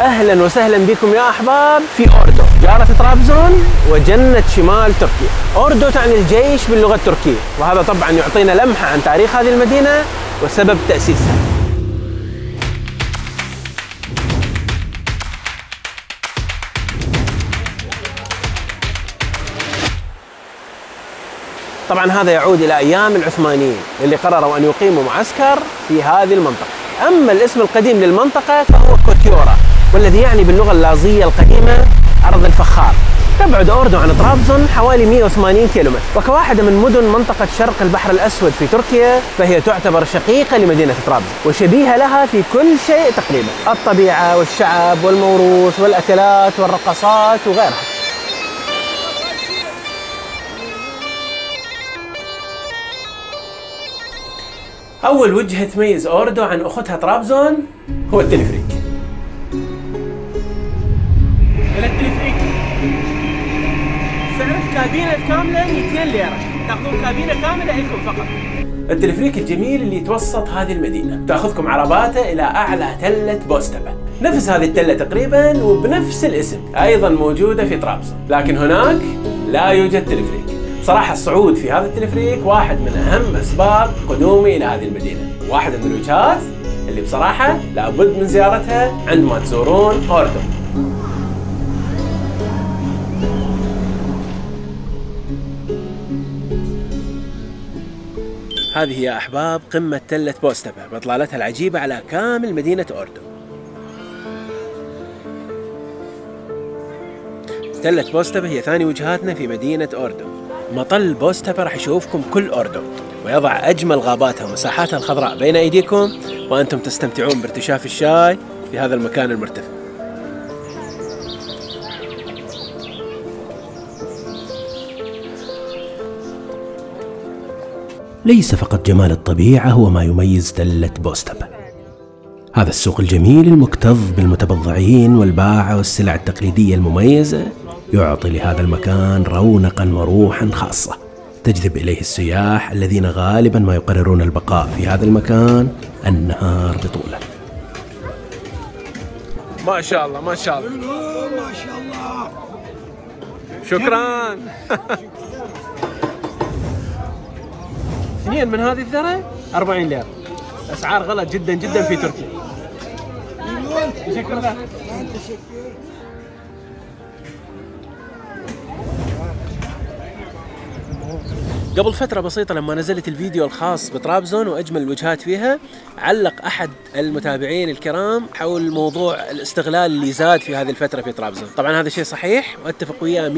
أهلا وسهلا بكم يا أحباب. في أوردو جارة طرابزون وجنة شمال تركيا أوردو تعني الجيش باللغة التركية وهذا طبعا يعطينا لمحة عن تاريخ هذه المدينة وسبب تأسيسها. طبعا هذا يعود إلى أيام العثمانيين اللي قرروا أن يقيموا معسكر في هذه المنطقة. أما الاسم القديم للمنطقة فهو كوتيورا. والذي يعني باللغة اللازية القديمة أرض الفخار. تبعد أوردو عن طرابزون حوالي 180 كيلومتر. وكواحدة من مدن منطقة شرق البحر الأسود في تركيا فهي تعتبر شقيقة لمدينة طرابزون. وشبيهة لها في كل شيء تقريبا. الطبيعة والشعب والموروث والأكلات والرقصات وغيرها. أول وجهة تميز أوردو عن أختها طرابزون هو التلفريك التلفريك سعر الكابينة الكاملة 200 ليرة. تأخذون كابينة كاملة لكم فقط. التلفريك الجميل اللي يتوسط هذه المدينة. تأخذكم عرباته إلى أعلى تلة بوستبة. نفس هذه التلة تقريبا وبنفس الاسم. أيضا موجودة في طرابزون. لكن هناك لا يوجد تلفريك. صراحة الصعود في هذا التلفريك واحد من أهم أسباب قدومي إلى هذه المدينة. واحدة من الوجهات اللي بصراحة لابد من زيارتها عندما تزورون أوردو هذه يا أحباب قمة تلة بوستبة بإطلالتها العجيبة على كامل مدينة أوردو تلة بوستبة هي ثاني وجهاتنا في مدينة أوردو مطل بوستبة راح يشوفكم كل أوردو ويضع أجمل غاباتها ومساحاتها الخضراء بين أيديكم وأنتم تستمتعون بارتشاف الشاي في هذا المكان المرتفع. ليس فقط جمال الطبيعة هو ما يميز تلة بوستب. هذا السوق الجميل المكتظ بالمتبضعين والباعة والسلع التقليدية المميزة يعطي لهذا المكان رونقا وروحا خاصة. تجذب إليه السياح الذين غالبا ما يقررون البقاء في هذا المكان النهار بطوله. ما شاء الله ما شاء الله. ما شاء الله. شكرا. اثنين من هذه الذرة 40 ليرة. أسعار غلط جدا جدا في تركيا. شكرا. قبل فترة بسيطة لما نزلت الفيديو الخاص بطرابزون وأجمل الوجهات فيها علق أحد المتابعين الكرام حول موضوع الاستغلال اللي زاد في هذه الفترة في طرابزون طبعا هذا شيء صحيح وأتفق وياه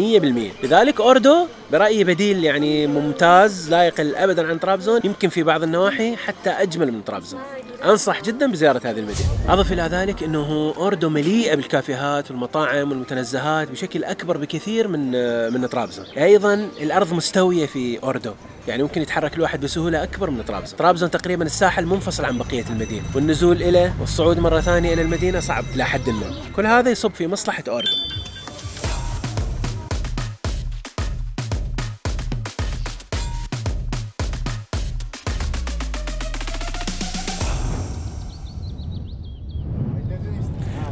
100% لذلك أوردو برأيي بديل يعني ممتاز لا يقل أبدا عن طرابزون يمكن في بعض النواحي حتى أجمل من طرابزون أنصح جدا بزيارة هذه المدينة. أضف إلى ذلك إنه أوردو مليئه بالكافيهات والمطاعم والمتنزهات بشكل أكبر بكثير من من طرابزون. أيضا الأرض مستوية في أوردو. يعني ممكن يتحرك الواحد بسهولة أكبر من طرابزون. طرابزون تقريبا الساحل منفصل عن بقية المدينة، والنزول إليه والصعود مرة ثانية إلى المدينة صعب إلى حد ما. كل هذا يصب في مصلحة أوردو.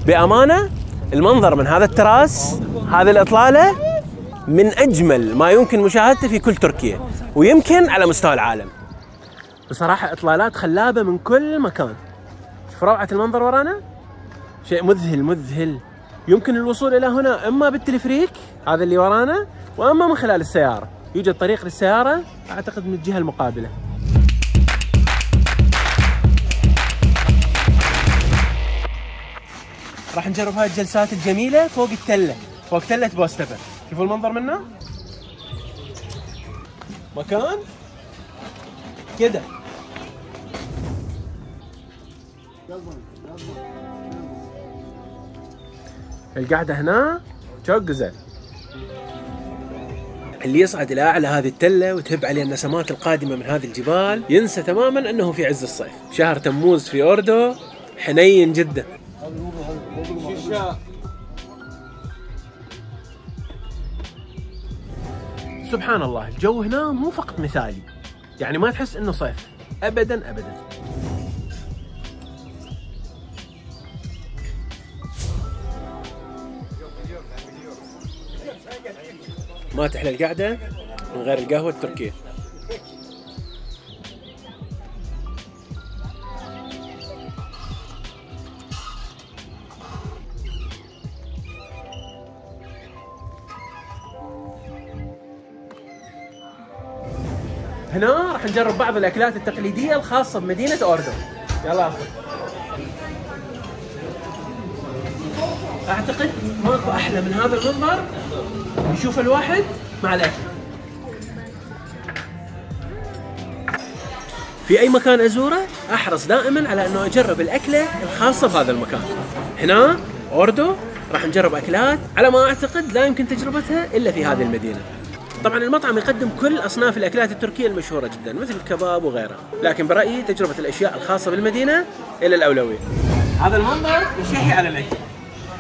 بأمانة المنظر من هذا التراس هذه الإطلالة من أجمل ما يمكن مشاهدته في كل تركيا ويمكن على مستوى العالم. بصراحة إطلالات خلابة من كل مكان. شوف روعة المنظر ورانا؟ شيء مذهل مذهل. يمكن الوصول إلى هنا إما بالتلفريك هذا اللي ورانا وإما من خلال السيارة. يوجد طريق للسيارة أعتقد من الجهة المقابلة. راح نجرب هاي الجلسات الجميلة فوق التلة فوق تلة بوستبة شوفوا المنظر منه مكان؟ كده. القعدة هنا جوجزة اللي يصعد إلى أعلى هذه التلة وتهب عليه النسمات القادمة من هذه الجبال ينسى تماما أنه في عز الصيف. شهر تموز في أوردو حنين جدا. شاء. سبحان الله الجو هنا مو فقط مثالي. يعني ما تحس إنه صيف. ابدا ابدا. ما تحلى القعده من غير القهوة التركية. هنا راح نجرب بعض الأكلات التقليدية الخاصة بمدينة أوردو. يلا. أخذ. أعتقد ماكو أحلى من هذا المنظر يشوف الواحد مع الأكل. في أي مكان أزوره أحرص دائما على أنه أجرب الأكلة الخاصة بهذا المكان. هنا أوردو راح نجرب أكلات على ما أعتقد لا يمكن تجربتها إلا في هذه المدينة. طبعا المطعم يقدم كل أصناف الأكلات التركية المشهورة جدا مثل الكباب وغيرها. لكن برأيي تجربة الأشياء الخاصة بالمدينة إلى الأولوية. هذا المنظر يشهي على الاكل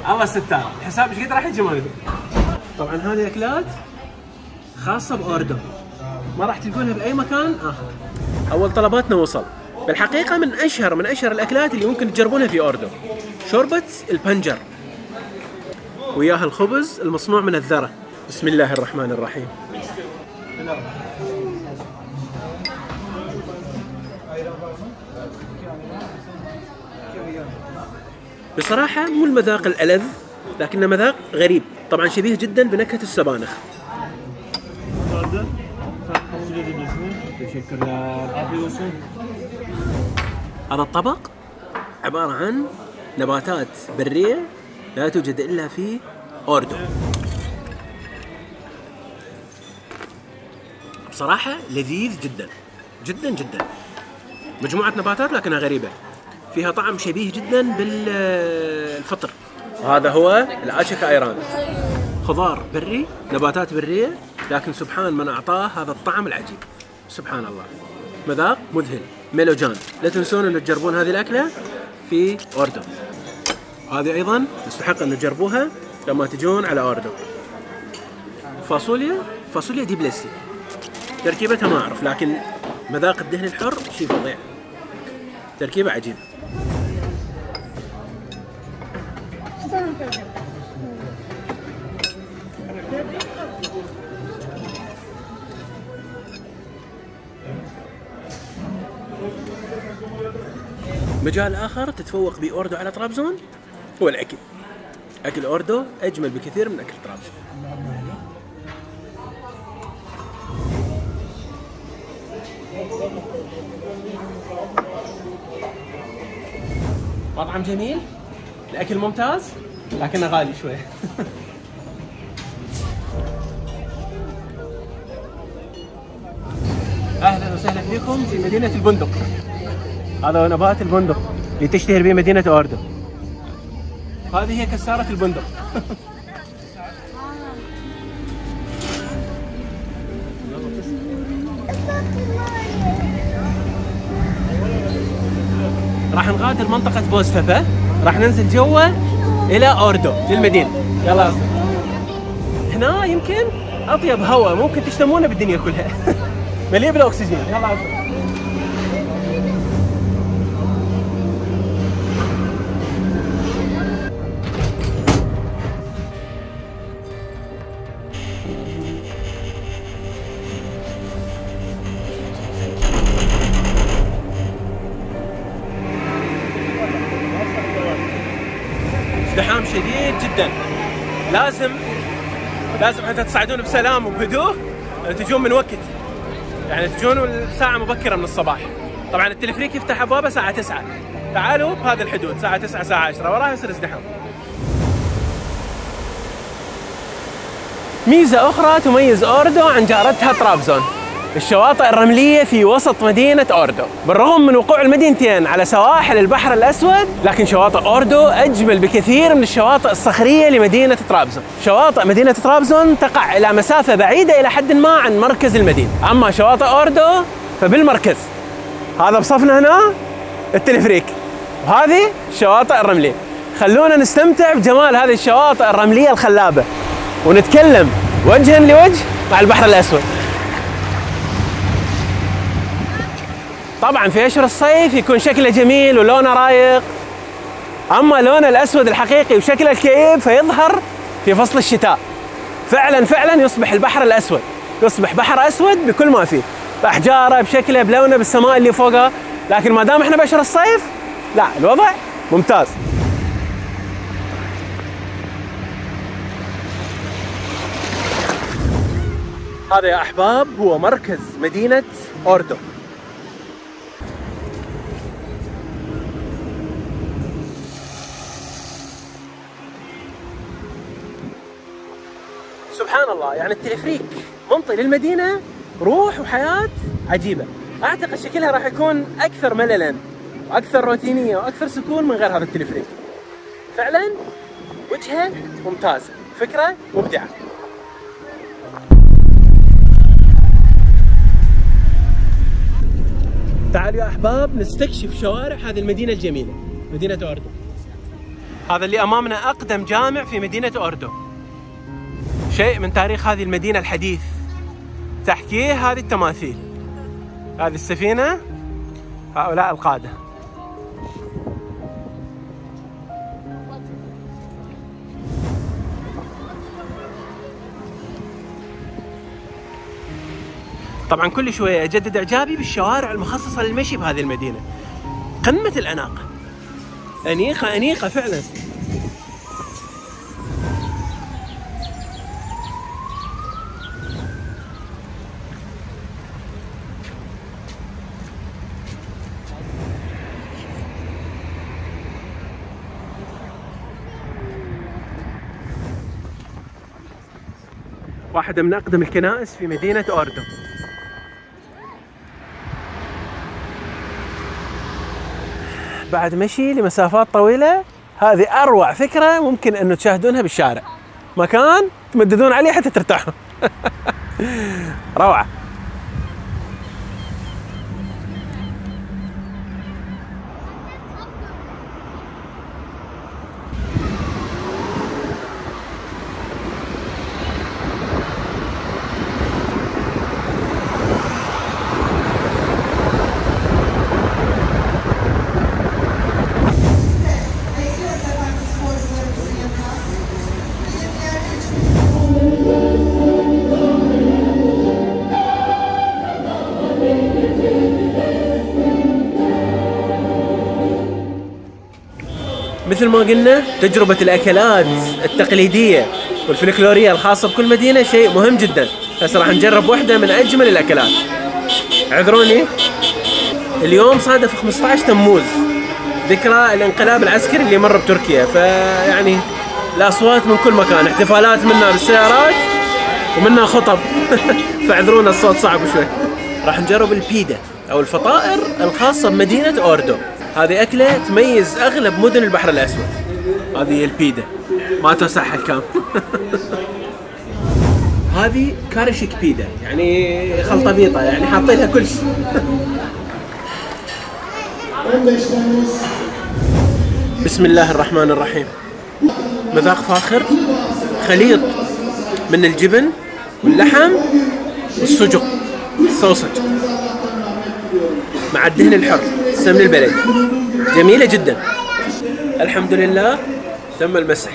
الله ستار. الحساب إيش قد راح يجي ما طبعا هذه أكلات خاصة باوردو ما راح تلقونها بأي مكان آخر. أول طلباتنا وصل. بالحقيقة من أشهر من أشهر الأكلات اللي ممكن تجربونها في اوردو شوربة البنجر. وياها الخبز المصنوع من الذرة. بسم الله الرحمن الرحيم. بصراحة مو المذاق الألذ لكنه مذاق غريب طبعا شبيه جدا بنكهة السبانخ. هذا الطبق عبارة عن نباتات برية لا توجد إلا في أوردو بصراحة لذيذ جدا. جدا جدا. مجموعة نباتات لكنها غريبة. فيها طعم شبيه جدا بالفطر. وهذا هو الاشكا أيران. خضار بري نباتات برية لكن سبحان من أعطاه هذا الطعم العجيب. سبحان الله. مذاق مذهل. ميلوجان. لا تنسون أن تجربون هذه الأكلة في أوردو. هذه أيضا تستحق أن تجربوها لما تجون على أوردو. فاصوليا فاصوليا دي بليسي. تركيبتها ما أعرف لكن مذاق الدهن الحر شيء فظيع. تركيبة عجيبة. مجال آخر تتفوق به أوردو على طرابزون هو الأكل. أكل أوردو أجمل بكثير من أكل طرابزون. مطعم جميل الأكل ممتاز لكنه غالي شوي. أهلا وسهلا بكم في مدينة البندق. هذا نبات البندق اللي تشتهر به مدينة أوردو هذه هي كسارة البندق. راح نغادر منطقة بوستفا راح ننزل جوا إلى أوردو للمدينة يلا. هنا يمكن أطيب هواء ممكن تشتمونه بالدنيا كلها. مليء بالأكسجين. يلا. لازم لازم حتى تصعدون بسلام وبهدوء تجون من وقت. يعني تجون ساعة مبكرة من الصباح. طبعا التلفريك يفتح أبوابه الساعة 9 تعالوا بهذا الحدود الساعة 9 الساعة 10 وراها يصير ازدحام. ميزة أخرى تميز أوردو عن جارتها طرابزون الشواطئ الرملية في وسط مدينة أوردو. بالرغم من وقوع المدينتين على سواحل البحر الأسود لكن شواطئ أوردو أجمل بكثير من الشواطئ الصخرية لمدينة طرابزون. شواطئ مدينة طرابزون تقع إلى مسافة بعيدة إلى حد ما عن مركز المدينة. أما شواطئ أوردو فبالمركز. هذا بصفنا هنا؟ التلفريك. وهذه الشواطئ الرملية. خلونا نستمتع بجمال هذه الشواطئ الرملية الخلابة. ونتكلم وجها لوجه مع البحر الأسود. طبعا في اشهر الصيف يكون شكله جميل ولونه رايق. أما لونه الأسود الحقيقي وشكله الكئيب فيظهر في فصل الشتاء. فعلا فعلا يصبح البحر الأسود. يصبح بحر أسود بكل ما فيه. بأحجاره بشكله بلونه بالسماء اللي فوقها لكن ما دام إحنا بشهر الصيف لا الوضع ممتاز. هذا يا أحباب هو مركز مدينة أوردو. الله يعني التلفريك منطي للمدينة روح وحياة عجيبة. أعتقد شكلها راح يكون أكثر مللا وأكثر روتينية وأكثر سكون من غير هذا التلفريك فعلا وجهة ممتازة فكرة مبدعة. تعالوا يا أحباب نستكشف شوارع هذه المدينة الجميلة مدينة أوردو. هذا اللي أمامنا أقدم جامع في مدينة أوردو. شيء من تاريخ هذه المدينة الحديث. تحكيه هذه التماثيل. هذه السفينة هؤلاء القادة. طبعا كل شوية أجدد إعجابي بالشوارع المخصصة للمشي بهذه المدينة. قمة الأناقة. أنيقة أنيقة فعلا. واحدة من أقدم الكنائس في مدينة أوردو. بعد مشي لمسافات طويلة هذه أروع فكرة ممكن أنه تشاهدونها بالشارع. مكان تمددون عليه حتى ترتاحوا روعة. مثل ما قلنا تجربة الأكلات التقليدية والفلكلورية الخاصة بكل مدينة شيء مهم جدا. هسه راح نجرب واحدة من أجمل الأكلات. اعذروني. اليوم صادف 15 تموز. ذكرى الانقلاب العسكري اللي مر بتركيا. فيعني الأصوات من كل مكان احتفالات منا بالسيارات ومنا خطب. فاعذرونا الصوت صعب شوي. راح نجرب البيدا أو الفطائر الخاصة بمدينة أوردو. هذه أكلة تميز أغلب مدن البحر الأسود. هذه البيدا ما توسعها الكام هذه كارشك بيدا يعني خلطة بيضة. يعني حاطين لها كل شيء. بسم الله الرحمن الرحيم. مذاق فاخر. خليط من الجبن واللحم والسجق. السوسج مع الدهن الحر. السمن البلدي جميلة جدا الحمد لله تم المسح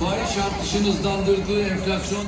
Fahiş artışın hızlandırdığı enflasyon